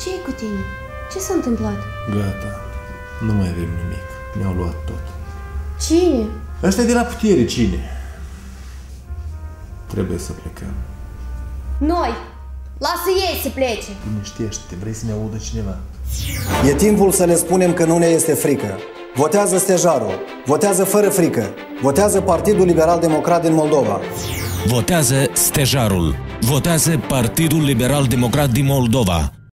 ce e cu tine? Ce s-a întâmplat? Gata. Nu mai avem nimic. Mi-au luat tot. Cine? Asta e de la putere, cine? Trebuie să plecăm. Noi! Lasă ei să plece! Liniștește-te, vrei să ne audă cineva? E timpul să le spunem că nu ne este frică. Votează stejarul. Votează fără frică. Votează Partidul Liberal Democrat din Moldova. Votează Stejarul. Votează Partidul Liberal Democrat din Moldova.